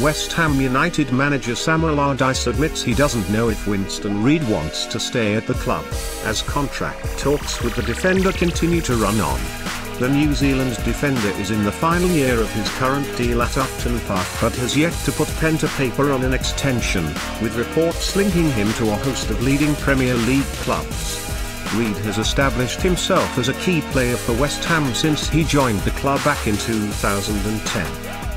West Ham United manager Sam Allardyce admits he doesn't know if Winston Reid wants to stay at the club, as contract talks with the defender continue to run on. The New Zealand defender is in the final year of his current deal at Upton Park but has yet to put pen to paper on an extension, with reports linking him to a host of leading Premier League clubs. Reid has established himself as a key player for West Ham since he joined the club back in 2010.